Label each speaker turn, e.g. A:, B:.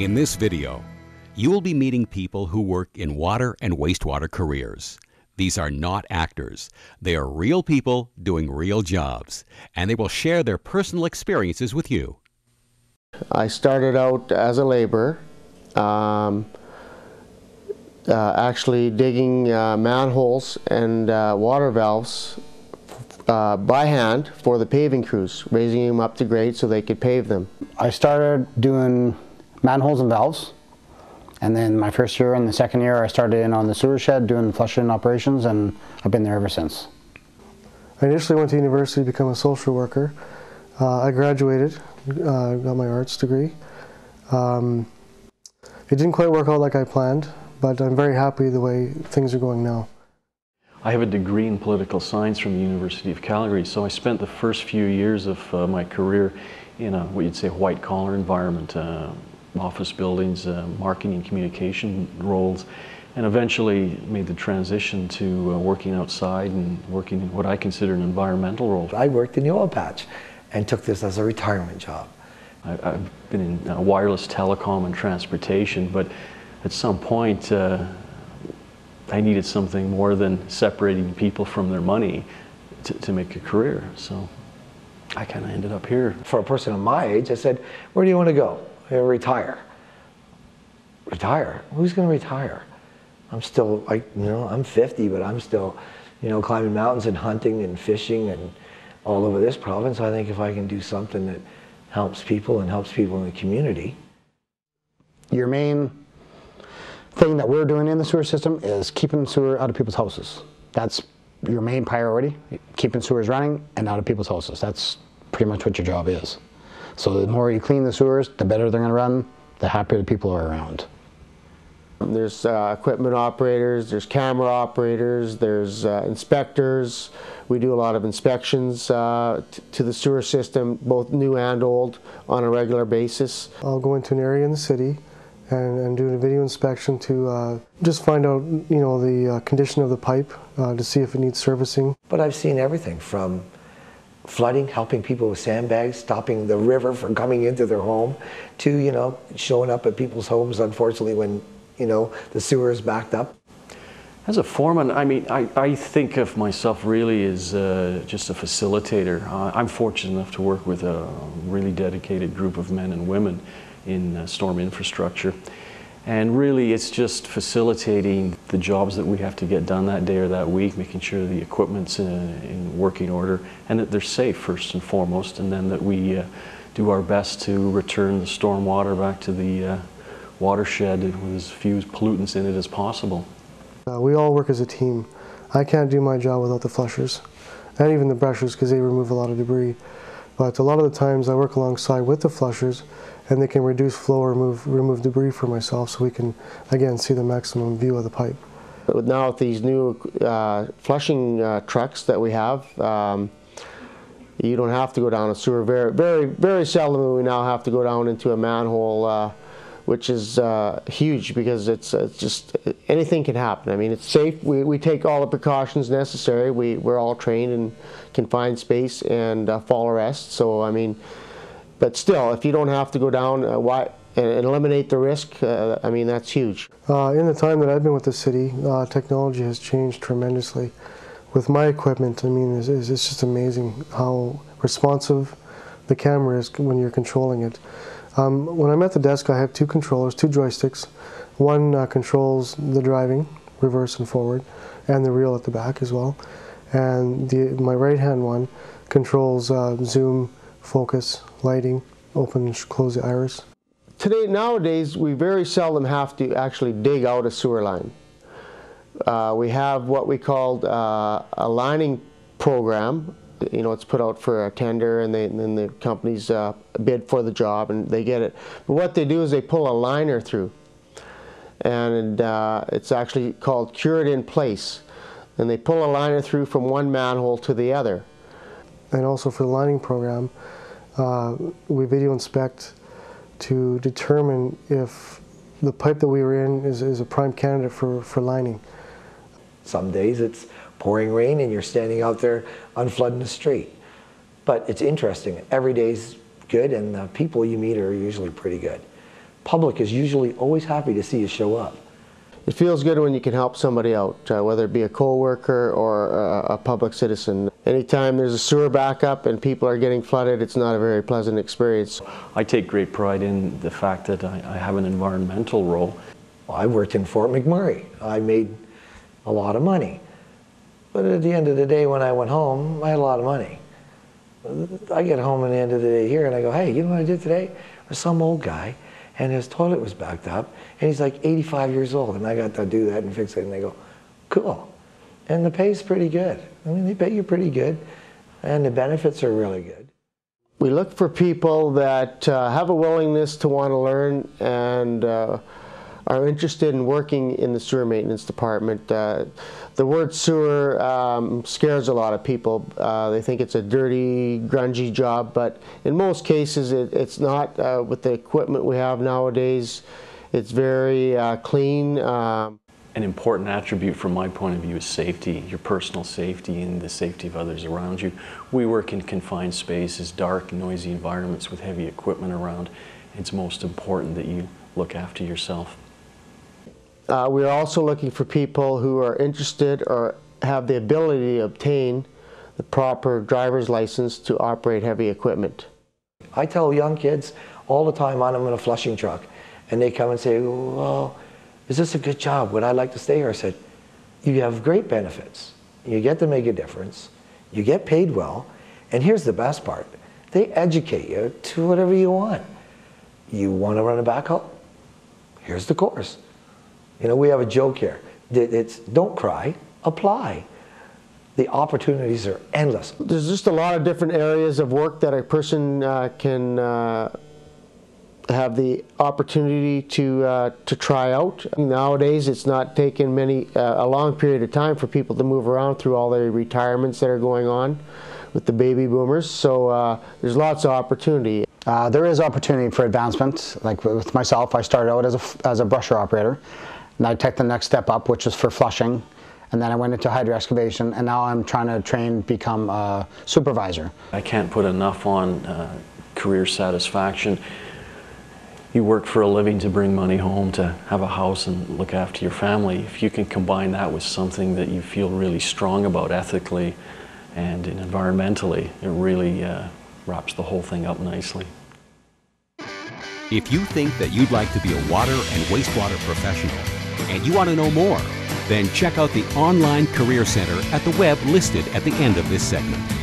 A: In this video, you will be meeting people who work in water and wastewater careers. These are not actors. They are real people doing real jobs, and they will share their personal experiences with you.
B: I started out as a laborer, um, uh, actually digging uh, manholes and uh, water valves uh, by hand for the paving crews, raising them up to grade so they could pave them.
C: I started doing manholes and valves. And then my first year and the second year I started in on the sewer shed doing flushing operations and I've been there ever since.
D: I initially went to university to become a social worker. Uh, I graduated, uh, got my arts degree. Um, it didn't quite work out like I planned, but I'm very happy the way things are going now.
E: I have a degree in political science from the University of Calgary, so I spent the first few years of uh, my career in a, what you'd say, white collar environment, uh, office buildings, uh, marketing and communication roles, and eventually made the transition to uh, working outside and working in what I consider an environmental role.
F: I worked in the oil patch and took this as a retirement job.
E: I, have been in uh, wireless telecom and transportation, but at some point uh, I needed something more than separating people from their money to, to make a career. So I kind of ended up here.
F: For a person of my age, I said, where do you want to go? Retire. Retire? Who's going to retire? I'm still like, you know, I'm 50, but I'm still, you know, climbing mountains and hunting and fishing and all over this province. I think if I can do something that helps people and helps people in the community.
C: Your main thing that we're doing in the sewer system is keeping sewer out of people's houses. That's your main priority, keeping sewers running and out of people's houses. That's pretty much what your job is. So the more you clean the sewers, the better they're going to run, the happier the people are around.
B: There's uh, equipment operators, there's camera operators, there's uh, inspectors. We do a lot of inspections uh, to the sewer system, both new and old, on a regular basis.
D: I'll go into an area in the city and, and do a video inspection to uh, just find out, you know, the uh, condition of the pipe uh, to see if it needs servicing.
F: But I've seen everything from flooding, helping people with sandbags, stopping the river from coming into their home, to, you know, showing up at people's homes, unfortunately, when, you know, the sewer is backed up.
E: As a foreman, I mean, I, I think of myself really as uh, just a facilitator. Uh, I'm fortunate enough to work with a really dedicated group of men and women in uh, storm infrastructure. And really, it's just facilitating the jobs that we have to get done that day or that week, making sure the equipment's in, in working order and that they're safe first and foremost, and then that we uh, do our best to return the storm water back to the uh, watershed with as few pollutants in it as possible.
D: Uh, we all work as a team. I can't do my job without the flushers, and even the brushers because they remove a lot of debris. But a lot of the times I work alongside with the flushers and they can reduce flow or remove, remove debris for myself so we can, again, see the maximum view of the pipe.
B: Now with these new uh, flushing uh, trucks that we have, um, you don't have to go down a sewer. Very, very, very seldom we now have to go down into a manhole, uh, which is uh, huge because it's, it's, just anything can happen. I mean, it's safe. We, we take all the precautions necessary. We, we're all trained in confined space and uh, fall arrest. So I mean, but still, if you don't have to go down, uh, why? and eliminate the risk, uh, I mean, that's huge.
D: Uh, in the time that I've been with the city, uh, technology has changed tremendously. With my equipment, I mean, it's, it's, just amazing how responsive the camera is when you're controlling it. Um, when I'm at the desk, I have two controllers, two joysticks. One uh, controls the driving, reverse and forward, and the reel at the back as well. And the, my right-hand one controls uh, zoom, focus, lighting, open and close the iris.
B: Today, nowadays, we very seldom have to actually dig out a sewer line. Uh, we have what we call uh, a lining program. You know, it's put out for a tender and, they, and then the companies uh, bid for the job and they get it. But what they do is they pull a liner through. And uh, it's actually called cured in place. And they pull a liner through from one manhole to the other.
D: And also for the lining program, uh, we video inspect to determine if the pipe that we were in is, is a prime candidate for, for lining.
F: Some days it's pouring rain and you're standing out there unflooding the street. But it's interesting. Every day's good and the people you meet are usually pretty good. public is usually always happy to see you show up.
B: It feels good when you can help somebody out, uh, whether it be a coworker or a, a public citizen. Anytime there's a sewer backup and people are getting flooded, it's not a very pleasant experience.
E: I take great pride in the fact that I, I have an environmental role.
F: I worked in Fort McMurray. I made a lot of money. But at the end of the day, when I went home, I had a lot of money. I get home at the end of the day here and I go, hey, you know what I did today? There's some old guy and his toilet was backed up and he's like 85 years old and I got to do that and fix it and they go, cool. And the pay's pretty good. I mean, they pay you pretty good and the benefits are really good.
B: We look for people that uh, have a willingness to want to learn and uh, are interested in working in the sewer maintenance department. Uh, the word sewer um, scares a lot of people. Uh, they think it's a dirty, grungy job, but in most cases it, it's not. Uh, with the equipment we have nowadays, it's very uh, clean. Um,
E: An important attribute from my point of view is safety, your personal safety and the safety of others around you. We work in confined spaces, dark, noisy environments with heavy equipment around. It's most important that you look after yourself.
B: Uh, we're also looking for people who are interested or have the ability to obtain the proper driver's license to operate heavy equipment.
F: I tell young kids all the time I'm in a flushing truck and they come and say, well, is this a good job? Would I like to stay here? I said, you have great benefits. You get to make a difference. You get paid well. And here's the best part. They educate you to whatever you want. You want to run a backhoe? Here's the course. You know, we have a joke here. It's don't cry, apply. The opportunities are endless.
B: There's just a lot of different areas of work that a person uh, can uh, have the opportunity to uh, to try out. Nowadays, it's not taking many uh, a long period of time for people to move around through all the retirements that are going on with the baby boomers. So uh, there's lots of opportunity.
C: Uh, there is opportunity for advancement. Like with myself, I started out as a, as a brusher operator. And I took the next step up, which was for flushing. And then I went into hydro excavation, and now I'm trying to train, become a supervisor.
E: I can't put enough on uh, career satisfaction. You work for a living to bring money home, to have a house and look after your family. If you can combine that with something that you feel really strong about ethically and environmentally, it really uh, wraps the whole thing up nicely.
A: If you think that you'd like to be a water and wastewater professional, and you want to know more, then check out the online Career Center at the web listed at the end of this segment.